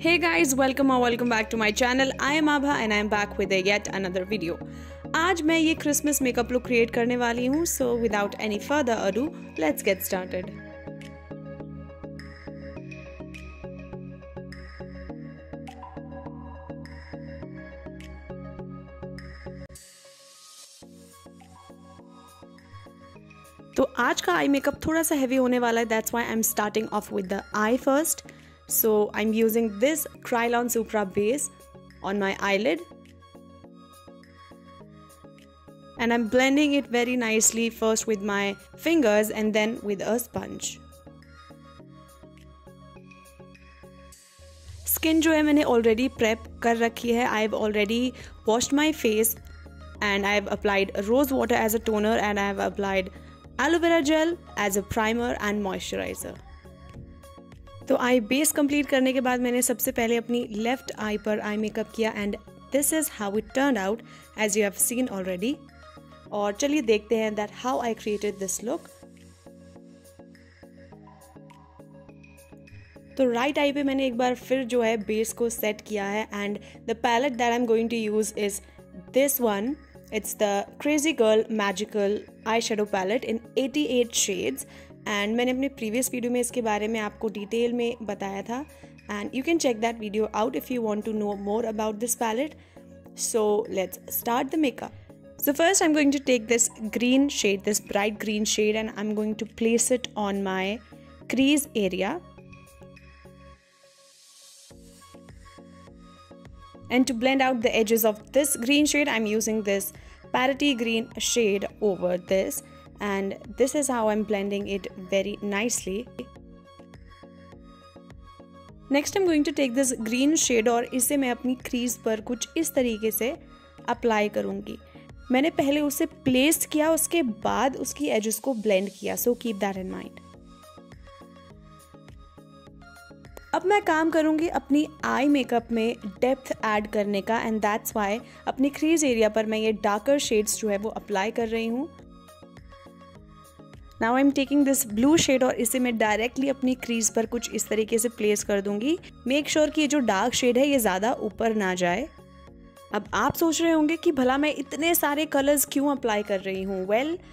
Hey guys, welcome or welcome back to my channel. I am Abha and I am back with a yet another video. आज मैं ये Christmas makeup look create करने वाली हूँ so without any further ado let's get started तो आज का eye makeup थोड़ा सा हैवी होने वाला है that's why I am starting off with the eye first So I'm using this Krylon Supra base on my eyelid and I'm blending it very nicely first with my fingers and then with a sponge. Skin जो है मैंने already prep कर रखी है I have already washed my face and I have applied rose water as a toner and I have applied aloe vera gel as a primer and moisturiser तो आई base complete करने के बाद मैंने सबसे पहले अपनी लेफ़्ट आई पर eye makeup किया and this is how it turn out as you have seen already और चलिए देखते हैं that how I created this look तो राइट आई पे मैंने एक बार फिर जो है बेस को सेट किया है and the palette that I am going to use is this one it's the crazy girl magical eye shadow palette in 88 shades and मैंने अपने प्रीवियस वीडियो में इसके बारे में आपको डिटेल में बताया था। And you can check that video out if you want to know more about this palette so let's start the makeup so first I am going to take this green shade this bright green shade and I am going to place it on my crease area and to blend out the edges of this green shade I am using this parrot green shade over this and this is how I'm blending it very nicely. Next I am going to take this green shade और इसे मैं अपनी crease पर कुछ इस तरीके से apply करूँगी। मैंने पहले उसे प्लेस किया, उसके बाद उसकी एजेस को ब्लेंड किया so keep that in mind अब मैं काम करूँगी अपनी आई मेकअप में डेप्थ ऐड करने का एंड दैट्स वाई अपनी क्रीज एरिया पर मैं ये डार्कर शेड्स जो है वो अप्लाई कर रही हूँ। Now I am taking this blue shade और इसे मैं डायरेक्टली अपनी क्रीज पर कुछ इस तरीके से प्लेस कर दूँगी। मेक श्योर sure कि ये जो डार्क शेड है ये ज़्यादा ऊपर ना जाए। अब आप सोच रहे होंगे कि भला मैं इतने सारे कलर्स क्यों अप्लाई कर रही हूँ? वेल well,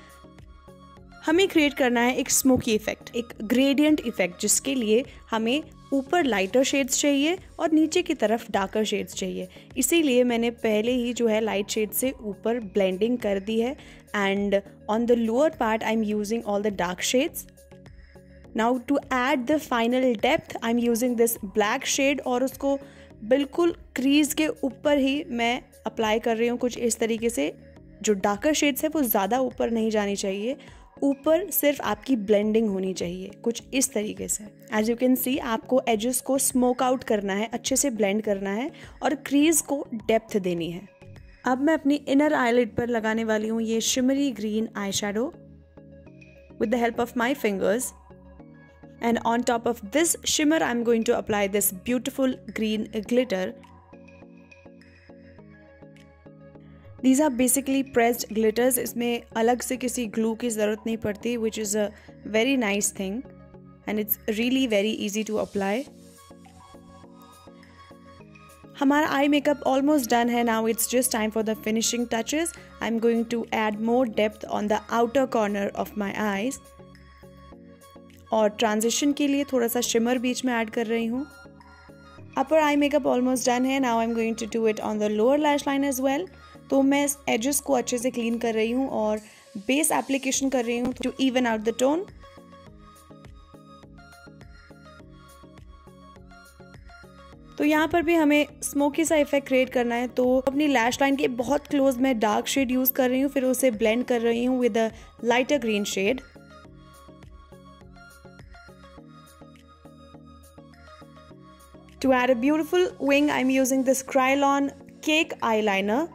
हमें क्रिएट करना है एक स्मोकी इफ़ेक्ट एक ग्रेडियंट इफ़ेक्ट जिसके लिए हमें ऊपर लाइटर शेड्स चाहिए और नीचे की तरफ़ डार्कर शेड्स चाहिए। इसीलिए मैंने पहले ही जो है लाइट शेड से ऊपर ब्लेंडिंग कर दी है। The lower part I am using all the dark shades now to add the final depth I am using this black shade और उसको बिल्कुल क्रीज के ऊपर ही मैं अप्लाई कर रही हूँ कुछ इस तरीके से। जो डार्कर शेड्स है, वो ज़्यादा ऊपर नहीं जानी चाहिए। ऊपर सिर्फ़ आपकी ब्लेंडिंग होनी चाहिए, कुछ इस तरीके से। एज यू कैन सी आपको एजेस को स्मोक आउट करना है, अच्छे से ब्लेंड करना है और क्रीज को डेप्थ देनी है। अब मैं अपनी इनर आईलिड पर लगाने वाली हूँ ये shimmery green eye shadow with the help of my fingers and on top of this shimmer I am going to apply this beautiful green glitter these are basically pressed glitters इसमें अलग से किसी glue की ज़रूरत नहीं पड़ती which is a very nice thing and it's really very easy to apply हमारा eye makeup almost done है. Now it's just time for the finishing touches I am going to add more depth on the outer corner of my eyes और transition के लिए थोड़ा सा shimmer बीच में add कर रही हूँ. Upper eye makeup almost done है. Now I am going to do it on the lower lash line as well तो मैं एजेस को अच्छे से क्लीन कर रही हूँ और बेस एप्लीकेशन कर रही हूँ to even out the tone तो यहाँ पर भी हमें स्मोकी सा इफ़ेक्ट क्रिएट करना है तो अपनी लैश लाइन के बहुत क्लोज मैं डार्क शेड यूज़ कर रही हूँ फिर उसे ब्लेंड कर रही हूँ with a lighter green shade To add a beautiful wing, I'm using this Krylon Cake Eyeliner.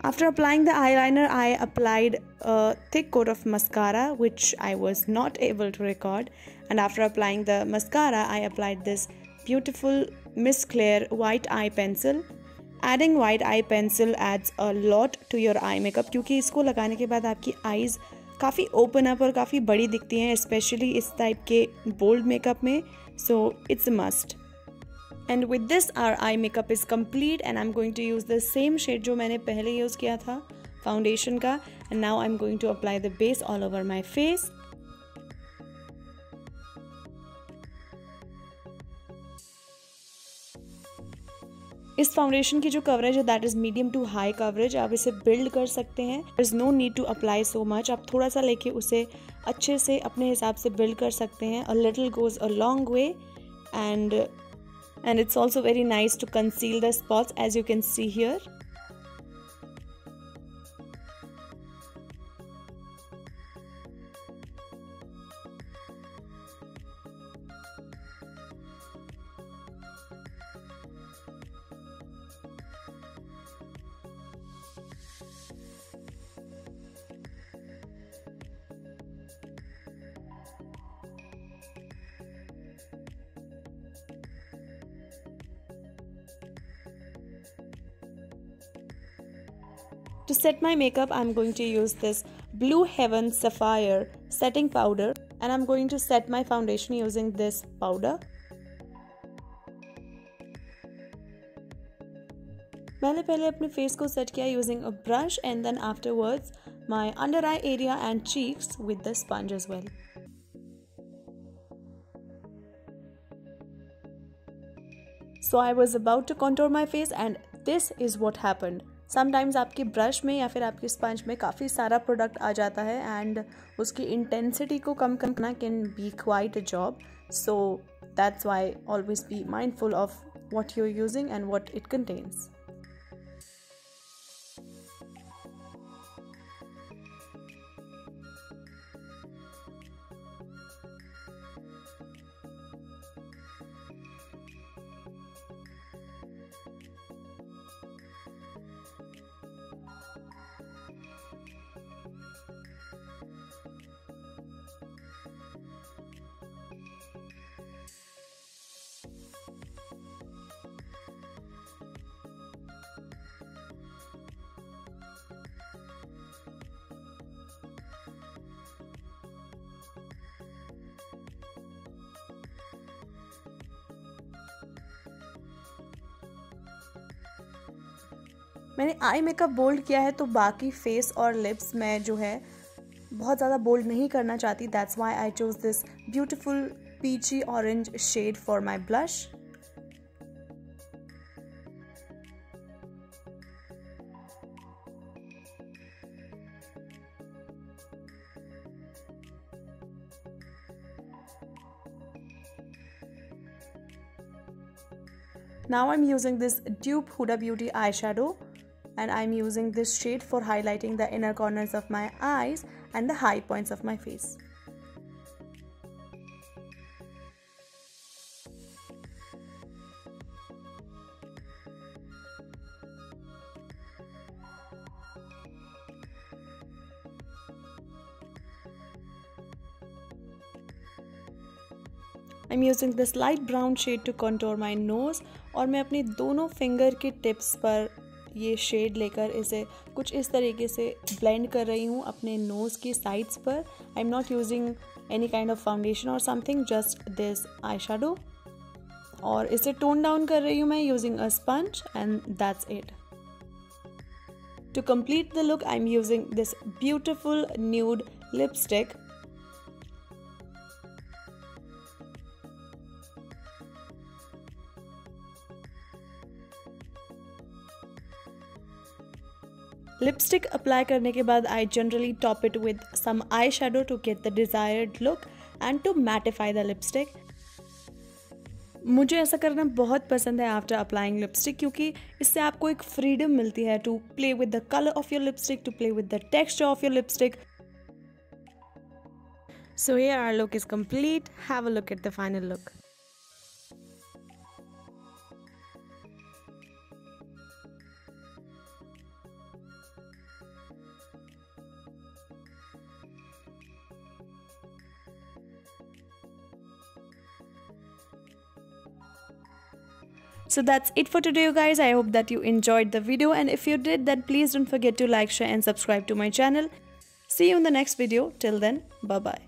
After applying the eyeliner, I applied a thick coat of mascara, which I was not able to record. and after applying the mascara I applied this beautiful Miss Claire white eye pencil adding white eye pencil adds a lot to your eye makeup क्योंकि इसको लगाने के बाद आपकी eyes काफ़ी open up और काफ़ी बड़ी दिखती हैं स्पेशली इस टाइप के बोल्ड मेकअप में so it's must and with this our eye makeup is complete and I am going to use the same shade जो मैंने पहले यूज़ किया था फाउंडेशन का. And now I am going to apply the base all over my face इस foundation की जो coverage है that is medium to high coverage आप इसे बिल्ड कर सकते हैं. Is no need to apply so much आप थोड़ा सा लेके उसे अच्छे से अपने हिसाब से बिल्ड कर सकते हैं. A little goes a long way and and it's also very nice to conceal the spots as you can see here. To set my makeup, I'm going to use this Blue Heaven Sapphire setting powder and I'm going to set my foundation using this powder. मैंने पहले अपने face को set किया using a brush and then afterwards my under eye area and cheeks with the sponge as well So I was about to contour my face and this is what happened. Sometimes आपकी brush में या फिर आपके sponge में काफ़ी सारा product आ जाता है एंड उसकी इंटेंसिटी को कम करना can be quite a job so that's why always be mindful of what you're using and what it contains. मैंने आई मेकअप बोल्ड किया है तो बाकी फेस और लिप्स में जो है बहुत ज़्यादा बोल्ड नहीं करना चाहती। That's why I choose this beautiful peachy orange shade for my blush Now I'm using this Dupe Huda Beauty eyeshadow. and I'm using this shade for highlighting the inner corners of my eyes and the high points of my face. I'm using this light brown shade to contour my nose और मैं अपनी दोनों finger के tips पर ये shade लेकर इसे कुछ इस तरीके से ब्लेंड कर रही हूँ अपने नोज़ की साइड्स पर। I am not using any kind of foundation or something just this eye और इसे टोन डाउन कर रही हूँ मैं using a sponge and that's it to complete the look I am using this beautiful nude lipstick apply करने के बाद I generally top it with some eye shadow to get the desired look and to mattify the lipstick मुझे ऐसा करना बहुत पसंद है after applying lipstick क्योंकि इससे आपको एक फ्रीडम मिलती है to play with the colour of your lipstick to play with the texture of your lipstick So, here our look is complete. Have a look at the final look. So that's it for today you guys. I hope that you enjoyed the video and if you did then please don't forget to like, share and subscribe to my channel. See you in the next video. Till then, bye bye.